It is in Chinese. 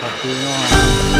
好漂亮啊！